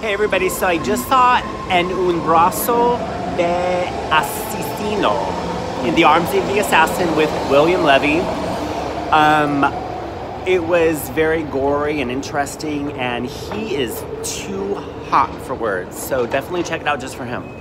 Hey everybody, so I just saw En un brazo de asesino in the arms of the assassin with William Levy. Um, it was very gory and interesting, and he is too hot for words. So definitely check it out just for him.